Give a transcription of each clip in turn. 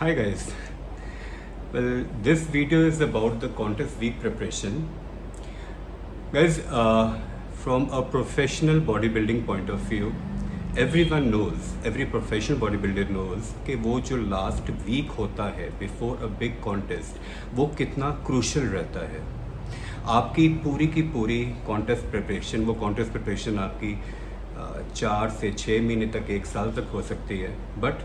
Hi guys. Well, this video is about the contest week preparation. Guys, uh, from a professional bodybuilding point of view, everyone knows, every professional bodybuilder knows कि वो जो last week होता है before a big contest वो कितना crucial रहता है आपकी पूरी की पूरी कॉन्टेस्ट प्रिपरेशन वो कॉन्टेस्ट प्रिपरेशन आपकी चार से छः महीने तक एक साल तक हो सकती है बट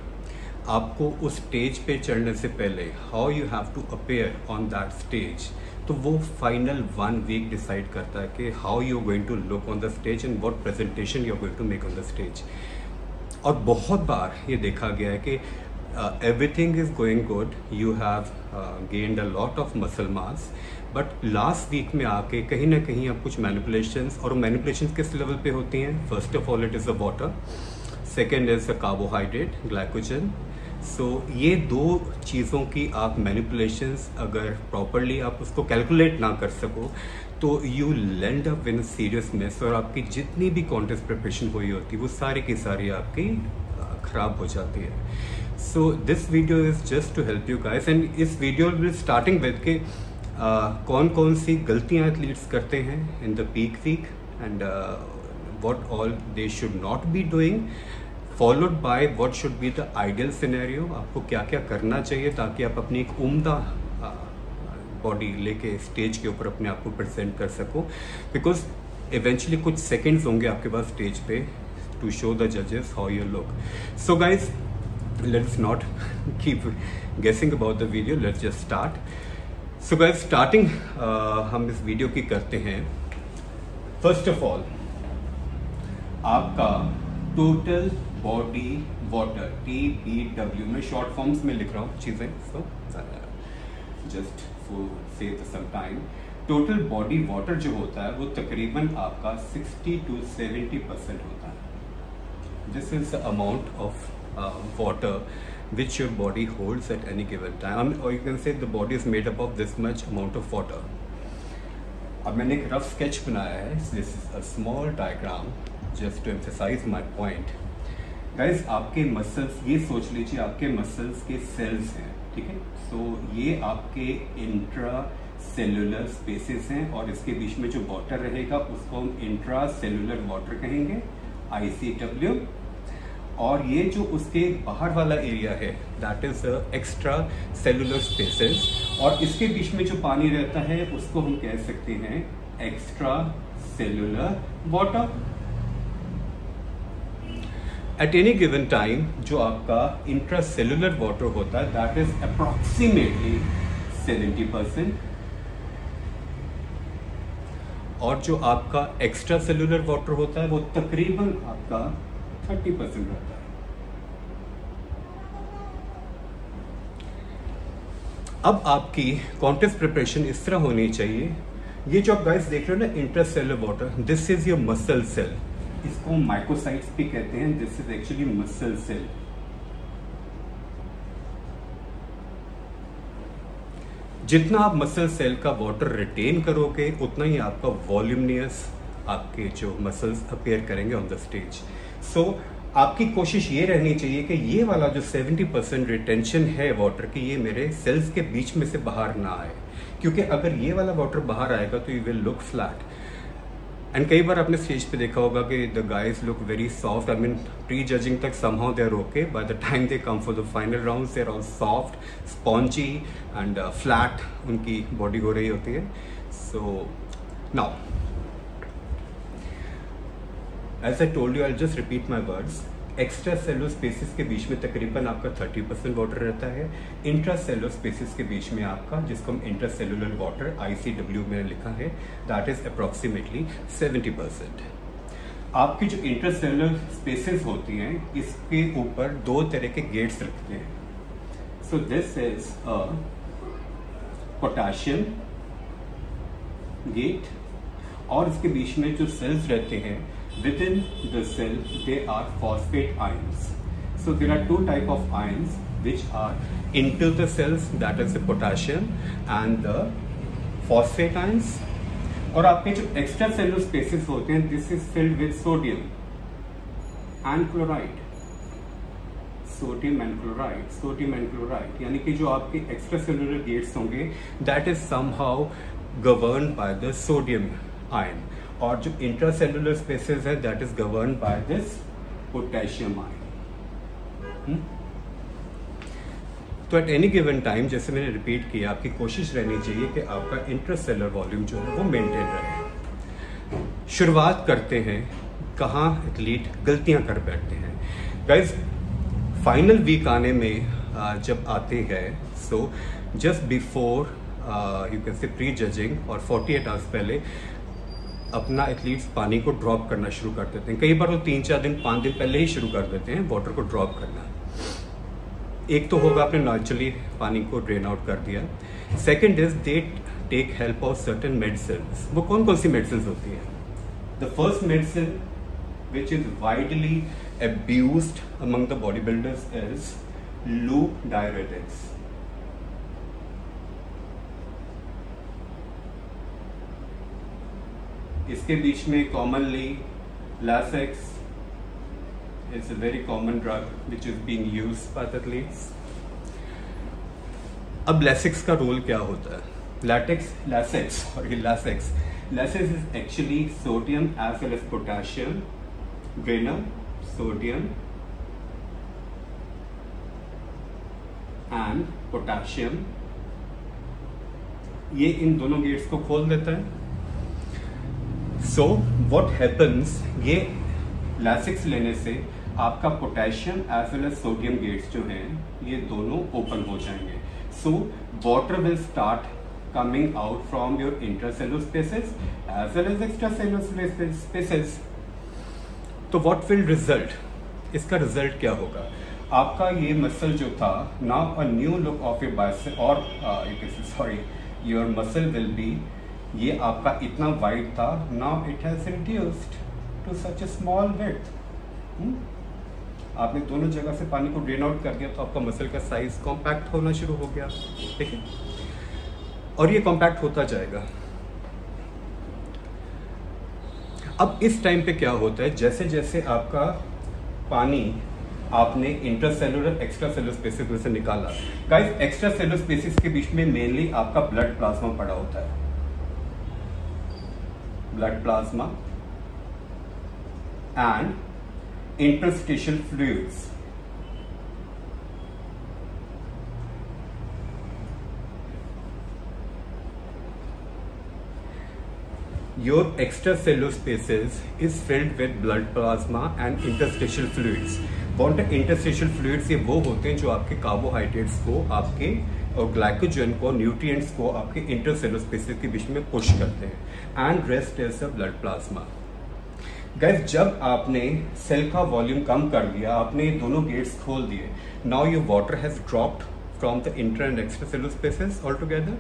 आपको उस स्टेज पे चढ़ने से पहले how you have to appear on that stage तो वो फाइनल वन वीक डिसाइड करता है कि how you going to look on the stage and what presentation you going to make on the stage और बहुत बार ये देखा गया है कि everything is going good you have gained a lot of muscle mass but last week में आके कहीं ना कहीं आप कुछ मैनिपुलेशंस और मैनिपुलेशंस किस लेवल पे होती हैं? First of all it is the water second is carbohydrate glycogen so ये दो चीज़ों की आप मैनिपुलेशंस अगर प्रॉपरली आप उसको कैलकुलेट ना कर सको तो you land up in serious miss और आपकी जितनी भी कॉन्टेस्ट प्रिपरेशन हुई होती है वो सारी की सारी आपकी ख़राब हो जाती है। So this video is just to help you guys and इस वीडियो विल स्टार्टिंग विद के कौन कौन सी गलतियाँ एथलीट्स करते हैं in the peak week and what all they should not be doing followed by what should be the ideal scenario आपको क्या क्या करना चाहिए ताकि आप अपनी एक उम्दा बॉडी लेके स्टेज के ऊपर अपने आप को प्रेजेंट कर सको। बिकॉज़ इवेंचुअली कुछ सेकेंड्स होंगे आपके पास स्टेज पे टू शो द जजेस how you look so guys let's not keep guessing about the video let's just start so guys starting हम इस वीडियो की करते हैं। फ़र्स्ट ऑफ़ ऑल आपका total body water T B W में short forms में लिख रहा हूँ चीज़ें so just for save some time total body water जो होता है, वो तकरीबन आपका 60 टू 70 परसेंट होता है। This is the amount of water which your body holds at any given time. Or you can say the body is made up of this much amount of water. अब मैंने एक rough sketch बनाया है। This is a small diagram just to emphasise my point guys आपके muscles ये सोच लीजिए आपके मसल्स के सेल्स हैं ठीक है? सो so, ये आपके इंट्रा सेलुलर स्पेसेस हैं और इसके बीच में जो वाटर रहेगा उसको हम इंट्रा सेलुलर वाटर कहेंगे आईसीडब्ल्यू और ये जो उसके बाहर वाला एरिया है that is extra cellular spaces और इसके बीच में जो पानी रहता है उसको हम कह सकते हैं extra cellular water at any given time जो आपका इंट्रा सेलुलर वाटर होता है दैट इज़ अप्रोक्सीमेटली 70 परसेंट और जो आपका एक्स्ट्रा सेलुलर वाटर होता है, वो तकरीबन आपका 30 परसेंट रहता है। अब आपकी कॉन्टेस्ट प्रिपरेशन इस तरह होनी चाहिए। ये जो आप गाइस देख रहे हो ना intercellular water this is your muscle cell इसको माइक्रोसाइट्स भी कहते हैं this is actually muscle cell जितना आप मसल सेल का वाटर रिटेन करोगे, उतना ही आपका वॉल्यूमनियस आपके जो मसल्स अपेयर करेंगे ऑन द स्टेज सो आपकी कोशिश ये रहनी चाहिए कि ये वाला जो 70 परसेंट रिटेंशन है वाटर की, ये मेरे सेल्स के बीच में से बाहर ना आए. क्योंकि अगर ये वाला वाटर बाहर आएगा तो you will look flat and कई बार आपने स्टेज पे देखा होगा कि the guys look very soft I mean pre judging तक somehow they are okay by the time they come for the final round they're all soft spongy and flat उनकी body हो रही होती है. So now as I told you I just repeat my words extra cellular spaces के बीच में तकरीबन आपका 30 परसेंट वाटर रहता है। इंट्रा सेलुलर स्पेसिस के बीच में आपका, जिसको हम इंट्रा सेलुलर वाटर आईसीडब्ल्यू में लिखा है दैट इज़ अप्रोक्सीमेटली 70 परसेंट आपकी जो इंट्रा सेलुलर स्पेसिस होती हैं, इसके ऊपर दो तरह के गेट्स रखते हैं। So this is potassium gate और इसके बीच में जो सेल्स रहते हैं within the cell they are phosphate ions so there are two type of ions which are into the cells that is the potassium and the phosphate ions और आपके जो एक्स्ट्रा सेलुलर स्पेसिस होते हैं this is filled with sodium and chloride sodium and chloride sodium and chloride यानी कि जो आपके extra cellular gates होंगे that is somehow govern by the sodium ion और जो इंट्रासेलुलर स्पेसेस है that is govern by this potassium ion तो at any given time जैसे मैंने रिपीट किया, आपकी कोशिश रहनी चाहिए कि आपका इंट्रासेलर वॉल्यूम जो है, वो मेंटेन रहे। शुरुआत करते हैं, कहाँ एथलीट गलतियाँ कर बैठते हैं। गाइज़ फाइनल वीक आने में जब आते हैं so just before you can say pre judging और 48 आवर्स पहले अपना एथलीट्स पानी को ड्रॉप करना शुरू कर देते हैं। कई बार वो तीन चार दिन, पाँच दिन पहले ही शुरू कर देते हैं वाटर को ड्रॉप करना। एक तो होगा आपने नेचुरली पानी को ड्रेन आउट कर दिया। Second is they take help of certain medicine वो कौन कौन सी मेडिसिन होती है? The first medicine which is widely abused among the bodybuilders is loop diuretics. इसके बीच में commonly Lasix It's a very common drug which is being used by. अब लैसिक्स का रोल क्या होता है? Latex Lasix sorry Lasix Lasix is actually sodium as well as potassium granum sodium and potassium ये इन दोनों गेट्स को खोल देता है। सो व्हाट हैपन्स ये लैसिक्स लेने से आपका potassium as well as sodium gates जो हैं, ये दोनों ओपन हो जाएँगे। So water will start coming out from your intercellular spaces as well as extra cellular spaces तो व्हाट विल रिज़ल्ट इसका रिज़ल्ट क्या होगा? आपका ये मसल जो था now a new look of your bicep और sorry your muscle will be ये आपका इतना वाइड था now it has reduced to such a small with आपने दोनों जगह से पानी को ड्रेन आउट कर दिया तो आपका मसल का साइज़ कॉम्पैक्ट होना शुरू हो गया। ठीक है और ये कॉम्पैक्ट होता जाएगा। अब इस टाइम पे क्या होता है? जैसे जैसे आपका पानी आपने इंटरसेलुलर एक्स्ट्रा सेलुलर स्पेसिस में से निकाला। गाइस एक्स्ट्रा सेलुलर स्पेसिस के बीच में मेनली आपका ब्लड प्लाज्मा पड़ा होता है। Blood plasma and interstitial fluids. Your extracellular spaces is filled with blood plasma and interstitial fluids. What interstitial fluids ये वो होते हैं जो आपके कार्बोहाइड्रेट्स को आपके और ग्लाइकोजन को न्यूट्रिएंट्स को आपके इंटरसेलुलर स्पेसिस के बीच में पुश करते हैं। And rest is the blood plasma gas जब आपने सेल का वॉल्यूम कम कर दिया, आपने दोनों गेट्स खोल दिए now your water has dropped from the inter and extra cellular spaces all together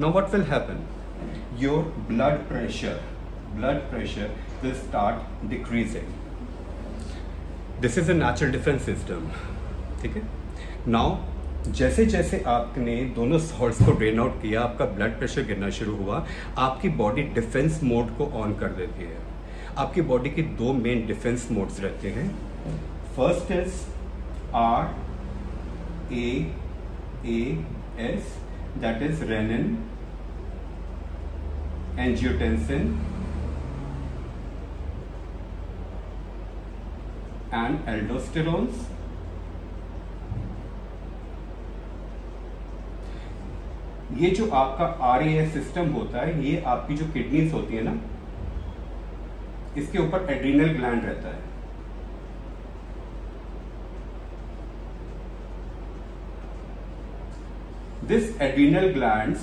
now what will happen your blood pressure blood pressure will start decreasing this is a natural defence system ठीक है? Now जैसे जैसे आपने दोनों salts को drain out किया, आपका blood pressure गिरना शुरू हुआ, आपकी बॉडी डिफेंस मोड को ऑन कर देती है। आपकी बॉडी के दो मेन डिफेंस मोड्स रहते हैं। First is R A S that is renin angiotensin and aldosterones ये जो आपका आर सिस्टम होता है, ये आपकी जो किडनीज होती है ना, इसके ऊपर एड्रीनल ग्लैंड रहता है। दिस एड्रीनल ग्लैंड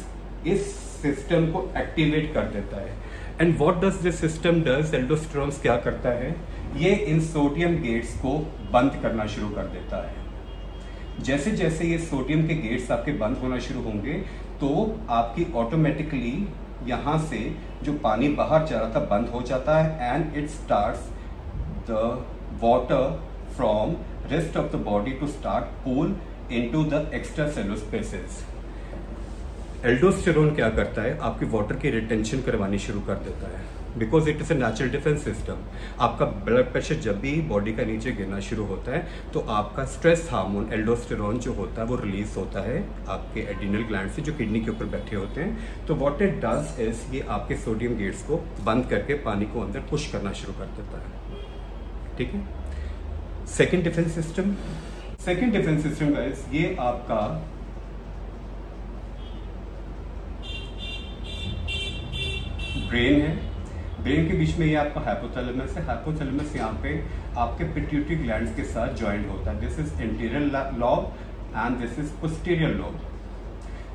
इस सिस्टम को एक्टिवेट कर देता है। And what does this system does aldosterones क्या करता है? ये इन सोडियम गेट्स को बंद करना शुरू कर देता है। जैसे जैसे ये सोडियम के गेट्स आपके बंद होना शुरू होंगे तो आपकी ऑटोमेटिकली यहाँ से जो पानी बाहर जा रहा था बंद हो जाता है and it start the water from rest of the body to start pool into the extra cellular spaces aldosterone क्या करता है? आपकी वाटर की रिटेंशन करवानी शुरू कर देता है। Because it is a natural defence system आपका ब्लड प्रेशर जब भी बॉडी का नीचे गिरना शुरू होता है तो आपका स्ट्रेस हार्मोन एल्डोस्टेरॉन जो होता है, वो रिलीज़ होता है आपके एडिनल ग्लैंड से, जो किडनी के ऊपर बैठे होते हैं। तो वॉट इट डज इज़ ये आपके सोडियम गेट्स को बंद करके पानी को अंदर पुश करना शुरू कर देता है। ठीक है? Second defence system second defence system ये आपका ब्रेन है। ब्रेन के बीच में ये आपका हाइपोथैलेमस है। हाइपोथैलेमस यहाँ पे आपके पिट्यूटरी ग्लैंड्स के साथ ज्वाइंट होता है। This is interior lobe and this is posterior lobe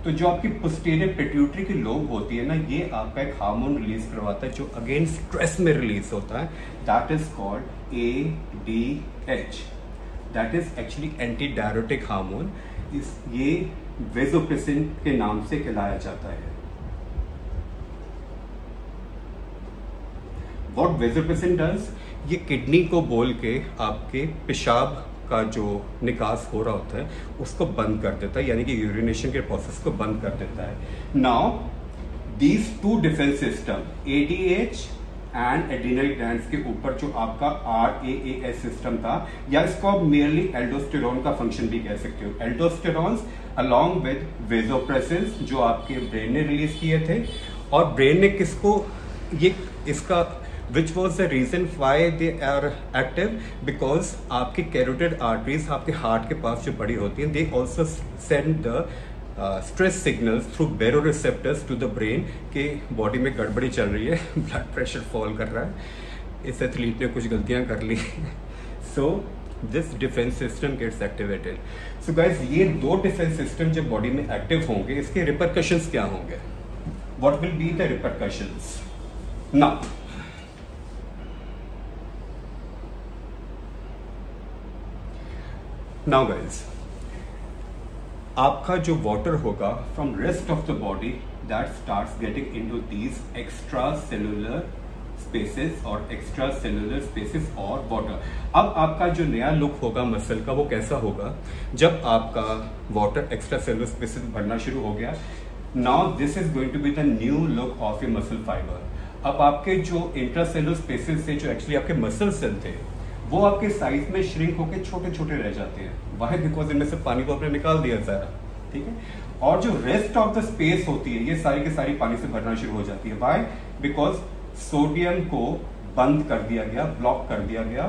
तो जो आपकी पोस्टीरियर पिट्यूटरी की लोब होती है ना, ये आपका एक हार्मोन रिलीज़ करवाता है, जो अगेन स्ट्रेस में रिलीज़ होता है। That is called A D H that is actually anti diuretic hormone इस ये वेजोप्रेसिन के नाम से कहलाया जाता है। वॉट वेजोप्रेसिन डज ये किडनी को बोल के आपके पेशाब का जो निकास हो रहा होता है, उसको बंद कर देता है, यानी कि यूरिनेशन के प्रोसेस को बंद कर देता है। Now these two defence system ADH and adrenal glands के ऊपर जो आपका आर ए एस सिस्टम था, या इसको आप मेयरली एल्डोस्टेरॉन का फ़ंक्शन भी कह सकते हो। एल्डोस्टेरॉन अलॉन्ग विद वेजोप्रेसिन जो आपके ब्रेन ने रिलीज़ किए थे, और ब्रेन ने किसको, ये, इसका which was the reason why they are active because आपकी कैरोटेड आर्टरीज आपके हार्ट के पास जो बड़ी होती हैं they also send the stress signals through baro receptors to the brain के बॉडी में गड़बड़ी चल रही है ब्लड प्रेशर फॉल कर रहा है, इस एथलीट ने कुछ गलतियाँ कर ली। So this defence system gets activated so guys ये दो डिफेंस सिस्टम जब बॉडी में एक्टिव होंगे, इसके रिपरकशंस क्या होंगे? What will be the repercussions ना नाउ गाइज़ आपका जो वाटर होगा from rest of the body that start getting into these extra cellular spaces और एक्स्ट्रा सेलुलर स्पेसिस और वाटर अब आपका जो नया लुक होगा मसल का वो कैसा होगा? जब आपका वाटर एक्स्ट्रा सेलुलर स्पेसिस बढ़ना शुरू हो गया now this is going to be the new look of a muscle fibre अब आपके जो इंट्रासेलुलर स्पेसिस से जो एक्चुअली आपके मसल सेल थे वो आपके साइज़ में श्रिंक होकर छोटे छोटे रह जाते हैं। वाई बिकॉज़ इनमें से पानी को आपने निकाल दिया सारा। ठीक है? और जो रेस्ट ऑफ़ द स्पेस होती है, ये सारी की सारी पानी से भरना शुरू हो जाती है। वाई बिकॉज़ सोडियम को बंद कर दिया गया ब्लॉक कर दिया गया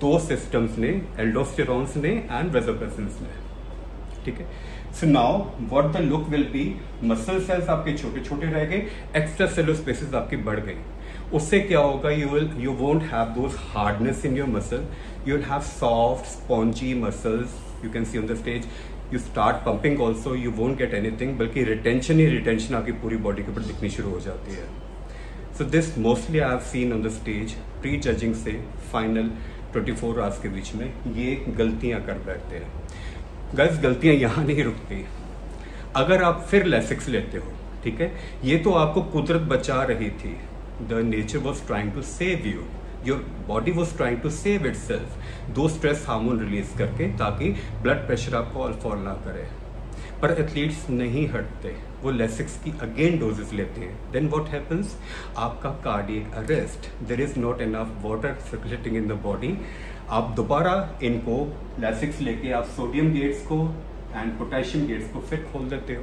दो सिस्टम्स ने एल्डोस्टेरॉन्स ने एंड रेजोपेसिन्स ने। ठीक है? So now what the look will be muscle cells आपके छोटे छोटे रह गए एक्स्ट्रा सेलो स्पेसिस आपकी बढ़ गई उससे क्या होगा? You will you won't have those hardness in your muscle you will have soft spongy muscles you can see on the stage you start pumping also you won't get anything बल्कि retention ही retention आपकी पूरी body के ऊपर दिखनी शुरू हो जाती है। So this mostly I have seen on the stage pre judging से फाइनल 24 फोर आवर्स के बीच में ये गलतियाँ कर बैठते हैं। गैस गलतियाँ यहाँ नहीं रुकती। अगर आप फिर लेसिक्स लेते हो, ठीक है? ये तो आपको कुदरत बचा रही थी। The nature was trying to save you. Your body was trying to save itself. दो स्ट्रेस हार्मोन रिलीज़ करके ताकि ब्लड प्रेशर आपको अल्फॉल ना करे। पर एथलीट्स नहीं हटते। वो लेसिक्स की अगेन डोजेस लेते हैं। देन व्हाट हैपेंस आपका cardiac arrest there is not enough water circulating in the body आप दोबारा इनको लेसिक्स लेके आप सोडियम गेट्स को एंड पोटेशियम गेट्स को फिर खोल देते हो।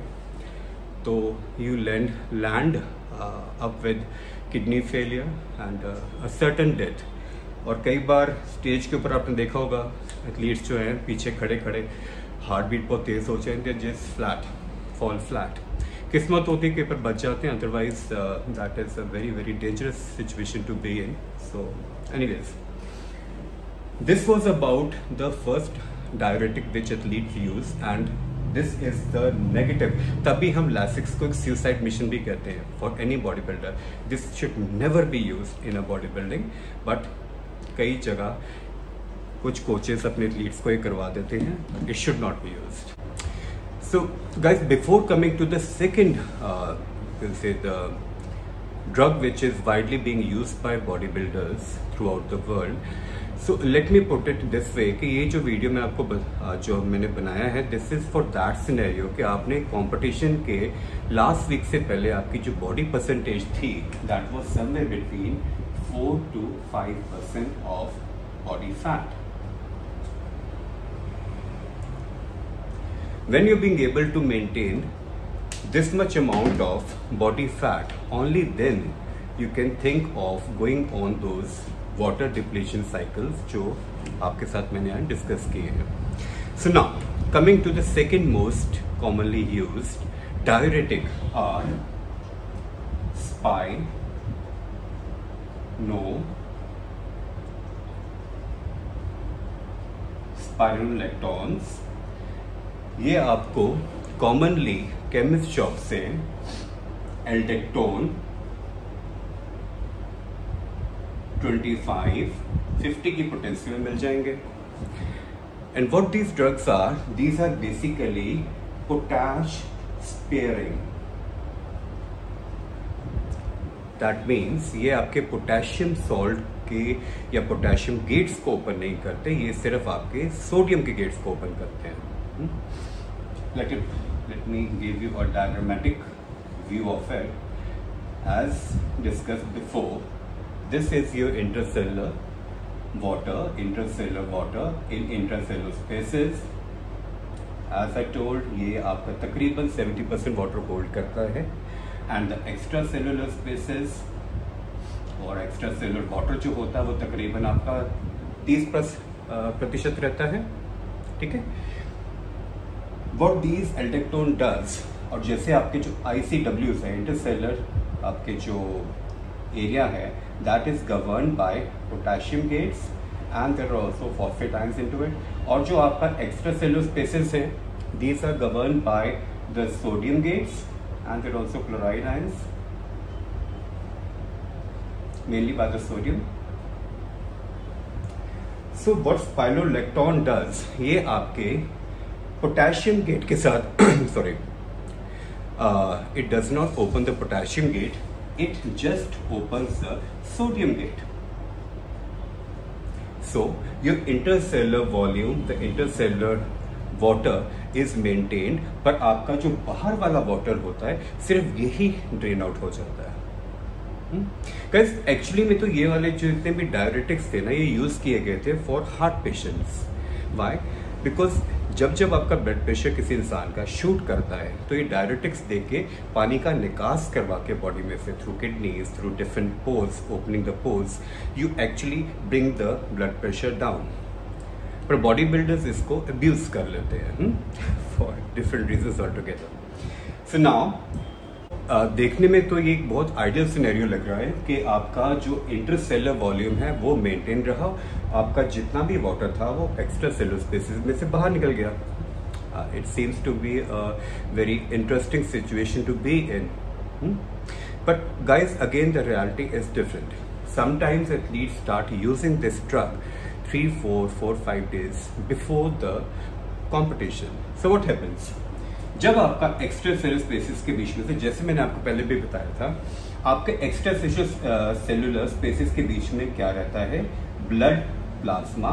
तो you land land up with kidney failure and a certain death और कई बार स्टेज के ऊपर आपने देखा होगा एथलीट्स जो हैं, पीछे खड़े खड़े हार्ट बीट बहुत तेज़ हो जाए जिस फ्लैट फॉल फ्लैट किस्मत होती है कि पर बच जाते हैं otherwise that is a very very dangerous situation to be in so anyways this was about the first diuretic which athletes use and this is the negative तभी हम लैसिक्स को एक सुसाइड मिशन भी कहते हैं for any body builder this should never be use in a body building but कई जगह कुछ कोचेस अपने एथलीट्स को ये करवा देते हैं it should not be use so guys before coming to the second से the drug which is widely being used by bodybuilders throughout the world so let me put it this way कि ये जो video मैं आपको जो मैंने बनाया है this is for that scenario कि आपने कंपटीशन के लास्ट वीक से पहले आपकी जो बॉडी परसेंटेज थी that was somewhere between four to five percent of body fat when you're being able to maintain this much amount of body fat, only then you can think of going on those water depletion cycles जो आपके साथ मैंने यहाँ discuss किए हैं। So now coming to the second most commonly use diuretic are spine no spironolactones ये आपको commonly chemist shop से एल्डेक्टोन 25, 50 की पोटेंसी में मिल जाएँगे. And what these drugs are these are basically potash sparing that means ये आपके पोटेशियम सॉल्ट के या पोटेशियम गेट्स को ओपन नहीं करते ये सिर्फ़ आपके सोडियम के गेट्स को ओपन करते हैं. Let it let me give you a diagrammatic view of it as discuss before this is your intercellular water intercellular water in intracellular spaces. As I told, ये आपका तकरीबन 70 परसेंट वाटर होल्ड करता है. And the extra cellular spaces और extra cellular water जो होता है, वो तकरीबन आपका 30 प्लस प्रतिशत रहता है. ठीक है? वॉट दीज एल्टेक्टोन डज और जैसे आपके जो आई सी डब्ल्यूज है इंटरसेलर आपके जो एरिया है that is governed by potassium gates and there are also phosphate ions into it और जो आपका extracellular spaces है these are governed by the sodium gates and there are also chloride ions mainly by the sodium so what spironolactone does ये आपके potassium gate के साथ sorry uh, it does not open the potassium gate it just opens the sodium gate. So your intercellular volume, the intercellular water is maintained पर आपका जो बाहर वाला water होता है सिर्फ़ यही ड्रेन आउट हो जाता है एक्चुअली hmm? में तो ये वाले जो जितने भी डायरेटिक्स थे ना ये यूज़ किए गए थे for heart patients why because जब जब आपका ब्लड प्रेशर किसी इंसान का शूट करता है तो ये डायरेटिक्स दे के पानी का निकास करवा के बॉडी में से through kidneys through different poles opening the poles you actually bring the blood pressure down पर बॉडी बिल्डर्स इसको अब्यूज कर लेते हैं for different reason all together so now देखने में तो ये एक बहुत आइडियल सिनेरियो लग रहा है कि आपका जो इंटरसेलर वॉल्यूम है वो मेंटेन रहा। आपका जितना भी वाटर था वो एक्स्ट्रा सेलर स्पेसिस में से बाहर निकल गया। It seems to be a very interesting situation to be in but guys again the reality is different sometimes athletes start using this drug three, four, four, five days before the competition. So what happens? जब आपका extra cellular spaces के बीच में से, जैसे मैंने आपको पहले भी बताया था, आपके एक्स्ट्रा सेलुलर स्पेसिस के बीच में क्या रहता है? Blood plasma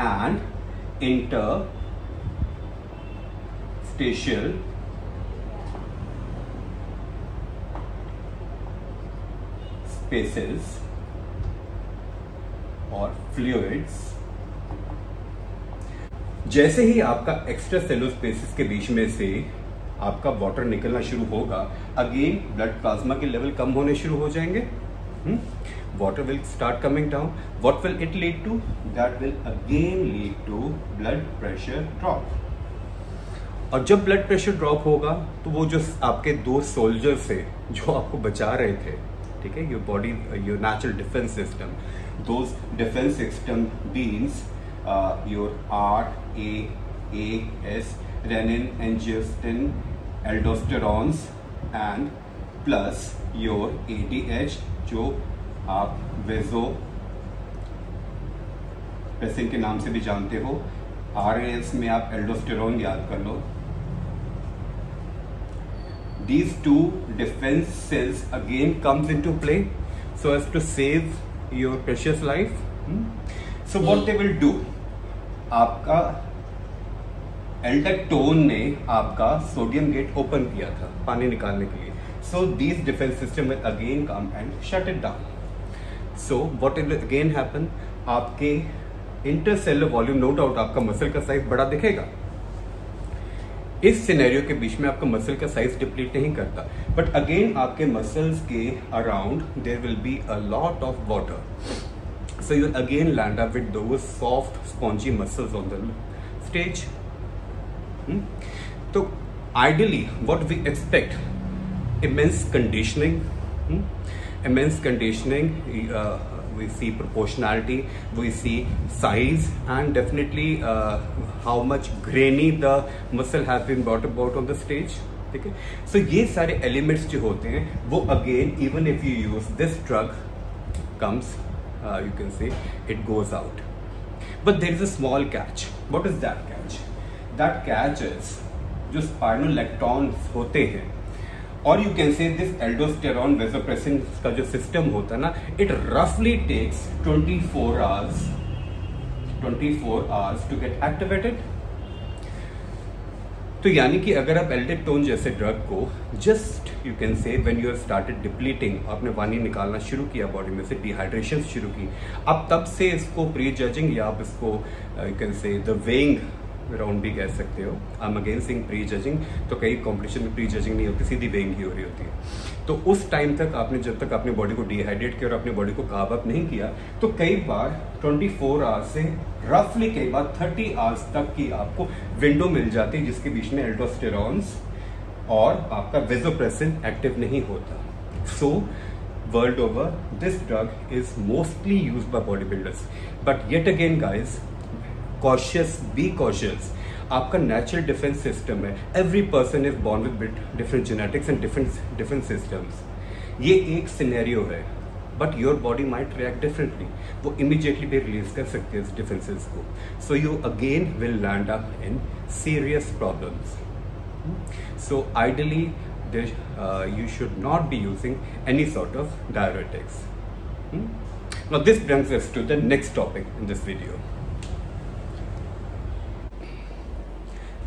and interstitial spaces और फ्लूइड्स जैसे ही आपका एक्स्ट्रा सेलो स्पेसिस के बीच में से आपका वाटर निकलना शुरू होगा अगेन ब्लड प्लाज्मा के लेवल कम होने शुरू हो जाएँगे। Water will start coming down what will it lead to that will again lead to blood pressure drop और जब ब्लड प्रेशर ड्रॉप होगा तो वो जो आपके दो सोल्जर्स से जो आपको बचा रहे थे, ठीक है your body your natural defence system दो defence system beans your your A S renin angiotensin aldosterone and plus your A T H जो आप वेजो पेसिन के नाम से भी जानते हो। आर एस में आप एल्डोस्टेरॉन याद कर लो। These two defence cells again comes into play so as to save your precious life so what they will do आपका एल्डेक्टोन ने आपका सोडियम गेट ओपन किया था पानी निकालने के लिए। So these defence system again come and shut it down so what will again happen आपके इंटरसेलर वॉल्यूम नो डाउट आपका मसल का साइज़ बड़ा दिखेगा। इस सिनेरियो के बीच में आपका मसल का साइज़ डिप्लीट नहीं करता। बट अगेन आपके मसल्स के around there will be a lot of water so you again land up with those soft spongy muscles on the stage तो ideally what we expect immense conditioning immense conditioning uh, we see proportionality we see size and definitely uh, how much grainy the muscle has been brought about on the stage है सो ये सारे elements जो होते हैं वो again even if you use this drug comes you can say it goes out but there is a small catch what is that catch that catch is जो spironolactones होते हैं, और you can say this aldosterone vasopressin का जो system होता है ना it रफली takes 24 four hours 24 four hours to get activated तो यानी कि अगर आप एल्टेटोन जैसे ड्रग को just you can say when you started depleting आपने पानी निकालना शुरू किया बॉडी में से डिहाइड्रेशन शुरू की, आप तब से इसको प्री जजिंग या आप इसको you can say the weighing round भी कह सकते हो। I am again saying pre judging तो कई कॉम्पिटिशन में प्री जजिंग नहीं होती, सीधी वेइंग ही हो रही होती है। तो उस टाइम तक आपने जब तक अपने बॉडी को डिहाइड्रेट किया और अपने बॉडी को काब अप नहीं किया तो कई बार 24 फोर आवर्स से रफली कई बार 30 आवर्स तक की आपको विंडो मिल जाती है जिसके बीच में एल्डोस्टेरॉन्स और आपका वेजोप्रेसिन एक्टिव नहीं होता। So world over this drug is mostly use by body builders but yet again guys cautious be cautious आपका नेचुरल डिफेंस सिस्टम है every person is born with different genetics and different different systems ये एक scenario है but your body might react differently वो immediately भी release कर सकते हैं इस को so you again will land up in serious problems so ideally you should not be using any sort of diuretics. Hmm? Now this brings us to the next topic in this video.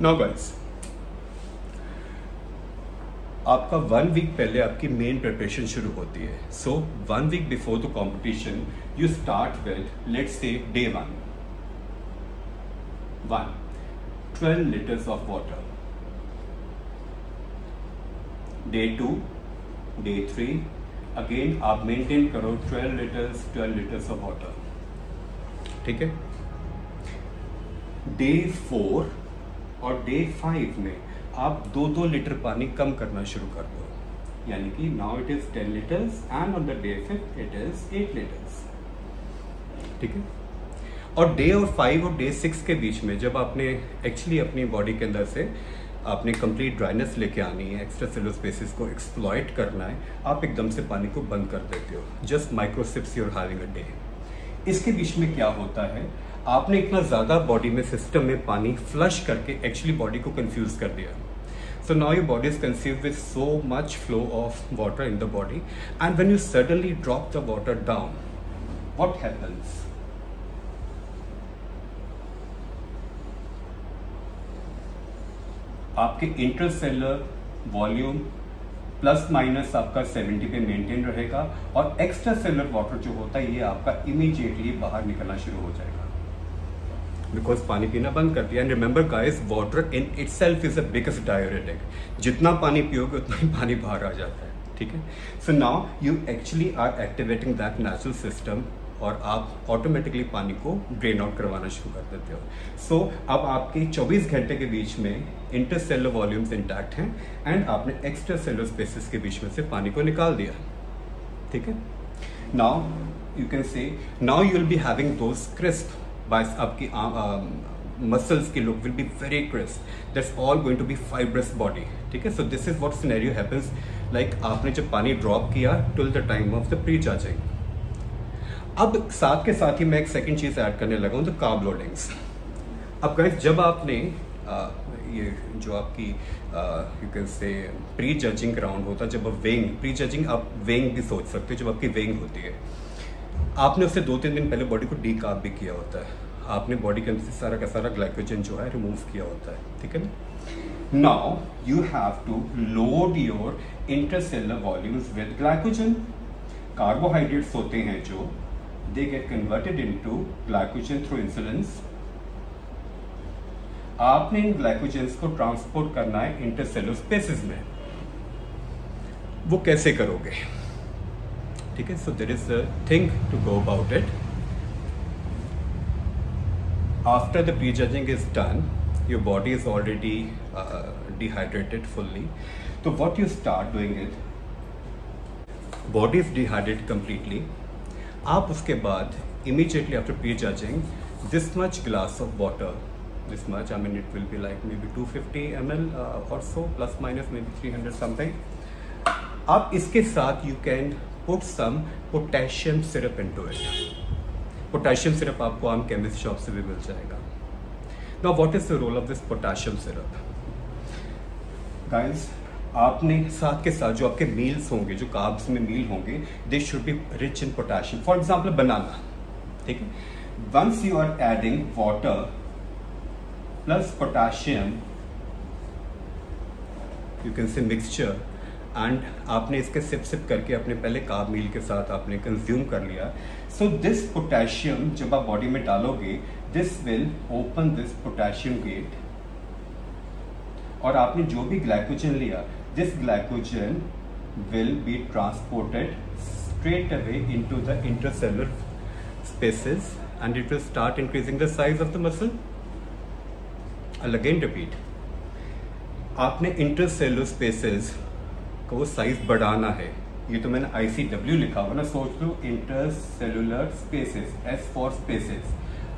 No guys आपका one week पहले आपकी main preparation शुरू होती है. So one week before the competition you start with let's say day one one twelve litres of water day two day three again आप maintain करो twelve litres twelve litres of water ठीक है? Day four और day five में आप दो दो litre पानी कम करना शुरू कर दो। यानी कि now it is ten litres and on the day fifth it is eight litres ठीक है? और डे और फाइव और डे सिक्स के बीच में जब आपने एक्चुअली अपनी बॉडी के अंदर से आपने कंप्लीट ड्राइनेस लेके आनी है एक्स्ट्रा सेलर स्पेसिस को एक्सप्लॉयट करना है, आप एकदम से पानी को बंद कर देते हो। Just micro sips you're having a day इसके बीच में क्या होता है? आपने इतना ज़्यादा बॉडी में सिस्टम में पानी फ्लश करके एक्चुअली बॉडी को कंफ्यूज कर दिया। So now your body is conceived with so much flow of water in the body and when you suddenly drop the water down, what happens? आपके intercellular volume plus minus आपका 70 पे maintain रहेगा और extra cellular water जो होता है, ये आपका इमीडिएटली बाहर निकलना शुरू हो जाएगा। बिकॉज़ पानी पीना बंद कर दिया and remember guys water in itself is a biggest diuretic जितना पानी पियोगे उतना ही पानी बाहर आ जाता है। ठीक है? So now you actually are activating that natural system और आप ऑटोमेटिकली पानी को ड्रेन आउट करवाना शुरू कर देते हो। सो so, अब आपके 24 घंटे के बीच में इंटरसेलर वॉल्यूम्स इंटैक्ट हैं एंड आपने एक्स्ट्रा सेलर स्पेसिस के बीच में से पानी को निकाल दिया। ठीक है? Now you can say now you will be having those crisp by आपकी मसल्स की look will be very crisp that's all going to be fibrous body ठीक है? So this is what scenario happens like आपने जब पानी drop किया till the time of the pre charging अब साथ के साथ ही मैं एक सेकेंड चीज़ ऐड करने लगा हूँ द कार्ब लोडिंग्स अब गाइस जब आपने आ, ये जो आपकी you can say pre judging ground होता है जब आप वेइंग प्री जजिंग आप वेइंग भी सोच सकते हो जब आपकी वेइंग होती है। आपने उससे दो तीन दिन पहले बॉडी को डी काप भी किया होता है। आपने बॉडी के अंदर से सारा का सारा ग्लाइकोजन जो है रिमूव किया होता है। ठीक है ना? Now you have to load your intercellular volumes with glycogen carbohydrates होते हैं जो they get converted into glycogen through insulins आपने इन ग्लाइकोजेंस को ट्रांसपोर्ट करना है इंटरसेलर स्पेसिस में। वो कैसे करोगे? ठीक है so there is a thing to go about it after the prejudging is done your body is already uh, dehydrated fully so what you start doing is body is dehydrated completely आप उसके बाद immediately after prejudging this much glass of water this much I mean it will be like maybe 250 ml uh, or so plus minus maybe 300 something आप इसके साथ you can put some potassium syrup into it. Potassium syrup आपको आम chemist shop से भी मिल जाएगा। Now what is the role of this potassium syrup guys आपने साथ के साथ जो आपके मील्स होंगे, जो कार्ब्स में मील होंगे they should be rich in potassium for example banana ठीक है? Once you are adding water plus potassium you can say mixture and आपने इसके सिप सिप करके अपने पहले काब मील के साथ आपने कंज्यूम कर लिया सो दिस पोटेशियम जब आप बॉडी में डालोगे this will open this potassium gate और आपने जो भी ग्लाइकोजन लिया this glycogen will be transported straight away into the intercellular spaces and it will start increasing the size of the muscle. I'll again repeat. आपने intercellular spaces को size बढ़ाना है। ये तो मैंने आईसीडब्ल्यू लिखा हुआ ना, सोच लो intercellular spaces as for spaces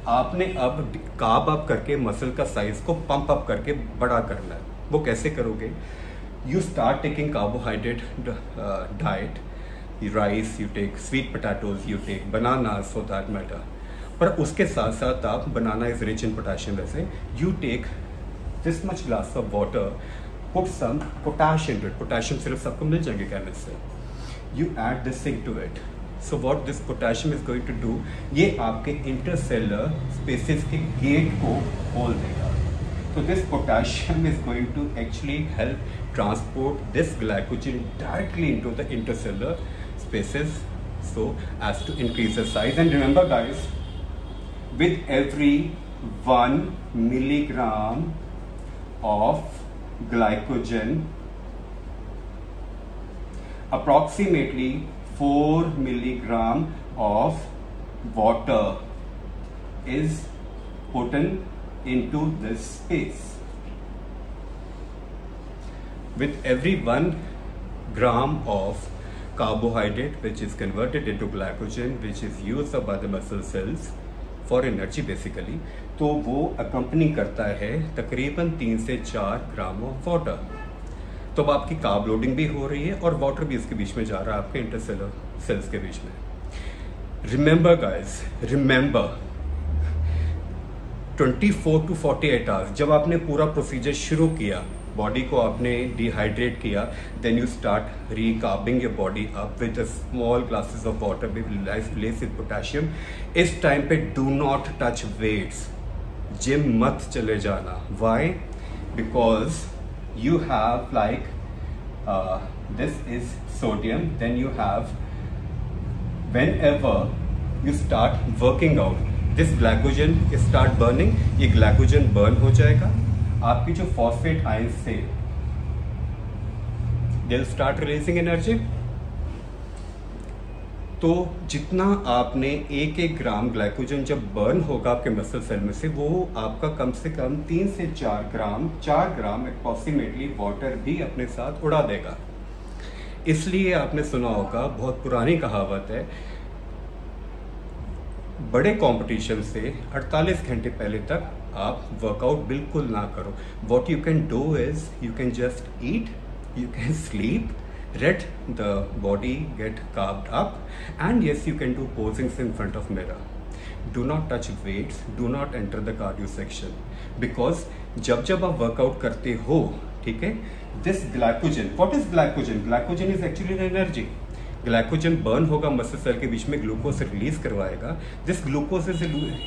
आपने अब काब अप करके मसल का साइज़ को पंप अप करके बड़ा करना है। वो कैसे करोगे? You start taking carbohydrate diet rice you take sweet potatoes you take banana so that matter पर उसके साथ साथ आप banana is rich in potassium वैसे। You take this much glass of water put some potassium into it. Potassium syrup आपको मिल जाएँगे chemist से You add this thing to it. So what this potassium is going to do, ये आपके intercellular spaces के gate को खोल देगा. So this potassium is going to actually help transport this glycogen directly into the intercellular spaces so as to increase the size. And remember guys, with every one milligram of glycogen approximately 4 milligram of water is put in into this space. With every 1 gram of carbohydrate which is converted into glycogen which is used by the muscle cells for energy basically तो वो accompany करता है तकरीबन तीन से चार ग्राम of water तो अब आपकी काब लोडिंग भी हो रही है और वाटर भी इसके बीच में जा रहा है, आपके इंटरसेलर सेल्स के बीच में. Remember guys remember 24 to 48 hours जब आपने पूरा प्रोसीजर शुरू किया बॉडी को आपने डिहाइड्रेट किया then you start recarbing your body up with small glasses of water with with potassium इस टाइम पे do not touch weights gym मत चले जाना why because you have like this is sodium then you have whenever you start working out this glycogen start burning ये glycogen burn हो जाएगा। आपकी जो फॉस्फेट आयंस से दिल स्टार्ट रिलीजिंग एनर्जी तो जितना आपने एक एक ग्राम ग्लाइकोजन जब बर्न होगा आपके मसल सेल में से, वो आपका कम से कम तीन से चार ग्राम चार ग्राम अप्रॉक्सीमेटली वाटर भी अपने साथ उड़ा देगा। इसलिए आपने सुना होगा, बहुत पुरानी कहावत है, बड़े कंपटीशन से 48 घंटे पहले तक आप वर्कआउट बिल्कुल ना करो। What you can do is you can just eat you can sleep let the body get carved up. And yes, you can do posings in front of mirror. Do not touch weights do not enter the cardio section because जब जब आप workout करते हो, ठीक है this glycogen what is glycogen glycogen is actually energy glycogen burn होगा muscle cell के बीच में ग्लूकोज रिलीज़ करवाएगा. This glucose is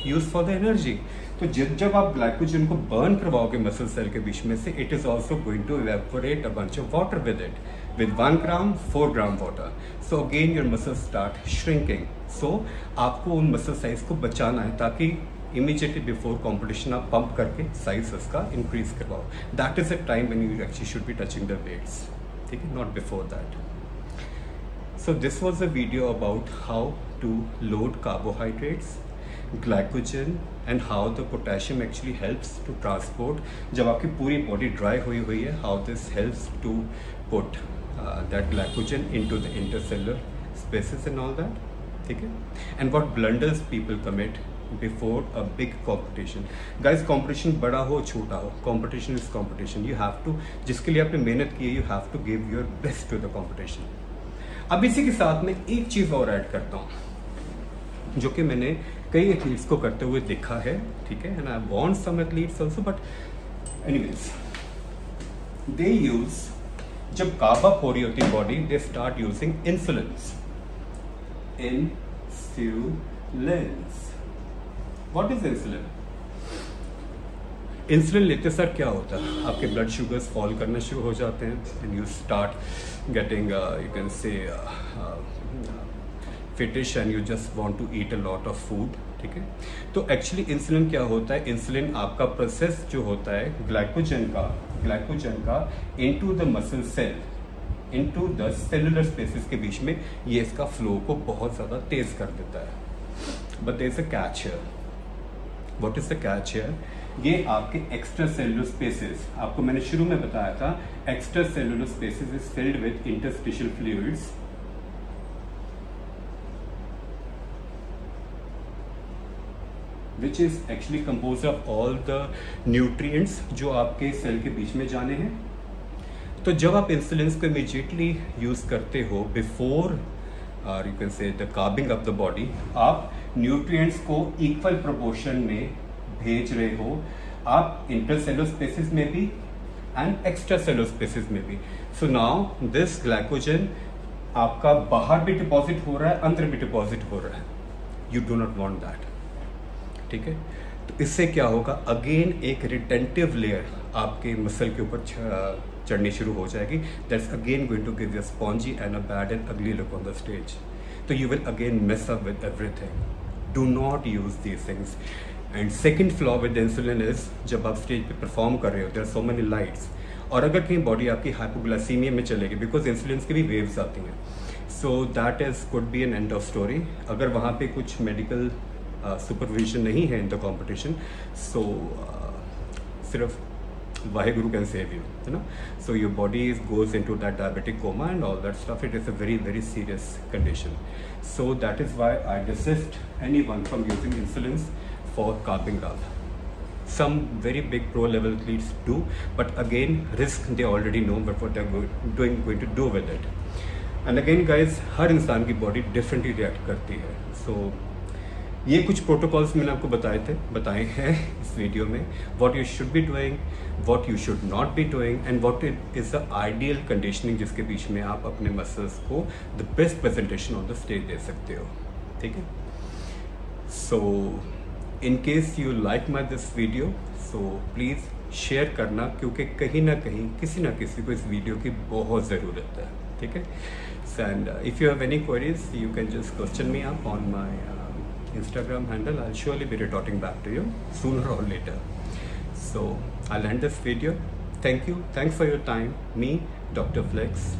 use for the energy तो जब जब आप ग्लाइकोजन को बर्न करवाओगे मसल सेल के बीच में से it is also going to evaporate a bunch of water with it with one gram four gram water so again your muscle start shrinking so आपको उन मसल साइज़ को बचाना है ताकि इमीजिएटली बिफोर कॉम्पिटिशन आप पंप करके size उसका increase करवाओ. That is a time when you actually should be touching the weights ठीक है? Not before that So this was a video about how to load carbohydrates, glycogen and how the potassium actually helps to transport जब आपकी पूरी body dry हुई हुई है how this helps to uh, that glycogen into the intercellular spaces and all that ठीक है and what blunders people commit before a big competition guys competition बड़ा हो छोटा हो competition is competition you have to जिसके लिए आपने मेहनत की है you have to give your best to the competition अब इसी के साथ में एक चीज़ और ऐड करता हूँ जो कि मैंने कई एथलीट्स को करते हुए देखा है ठीक है and I want some athletes also but anyways they use जब काबा हो रही होती body they start using insulin insulin what is insulin insulin लेते सर क्या होता है? आपके ब्लड शुगर्स फॉल करने शुरू हो जाते हैं and you start getting you can say fattish and you just want to eat a lot of food ठीक है? तो एक्चुअली इंसुलिन क्या होता है? इंसुलिन आपका प्रोसेस जो होता है ग्लाइकोजन का ग्लाइकोजन का into the muscle cell into the cellular spaces के बीच में ये इसका फ्लो को बहुत ज़्यादा तेज कर देता है। बट देर अ कैच है वॉट इज़ द कैच है ये आपके एक्स्ट्रा सेलुलर स्पेसिस आपको मैंने शुरू में बताया था extracellular spaces is filled with interstitial fluids which is actually compose of all the nutrients जो आपके सेल के बीच में जाने हैं। तो जब आप इंसुलिन को इमीजिएटली यूज़ करते हो before you can say the carbing of the body आप न्यूट्रिएंट्स को इक्वल प्रोपोर्शन में भेज रहे हो। आप इंटरसेलुलर स्पेसिस में भी एंड एक्स्ट्रा सेलुलर स्पेसिस में भी। सो नाउ दिस ग्लाइकोजन आपका बाहर भी डिपॉजिट हो रहा है, अंदर भी डिपॉजिट हो रहा है। You do not want that ठीक है? तो इससे क्या होगा? अगेन एक रिटेंटिव लेयर आपके मसल के ऊपर चढ़नी शुरू हो जाएगी। That's again going to give spongy and a bad and ugly look on the stage तो you will again mess up with everything do not use these things and second flaw with insulin is जब आप stage पे perform कर रहे हो देर so many lights और अगर कहीं बॉडी आपकी हाइपोग्लासीमिया में चलेगी बिकॉज़ इंसुलिन की भी वेव्स आती हैं. So that is could be an end of story अगर वहाँ पे कुछ मेडिकल सुपरविजन नहीं है इन द कॉम्पिटिशन सो सिर्फ़ Wahe Guru can save you है ना? So your body is goes into that diabetic coma and all that stuff it is a very very serious condition so that is why I desist anyone from using insulins for copping gal some very big pro level leads do but again risk they already know but what doing going to do with it and again guys हर इंसान की body differently react करती है. सो ये कुछ protocols मैंने आपको बताए थे, बताए हैं इस वीडियो में what you should be doing what you should not be doing and what is the ideal conditioning जिसके बीच में आप अपने मसल्स को the best presentation on the stage दे सकते हो। ठीक है? So in case you like my this video so please share करना, क्योंकि कहीं ना कहीं, किसी ना किसी को इस वीडियो की बहुत ज़रूरत है। ठीक है? And if you have any queries you can just question me आप on my Instagram handle. I'll surely be retorting back to you sooner or later. So I'll end this video. Thank you. Thanks for your time. Me, Dr. Flex.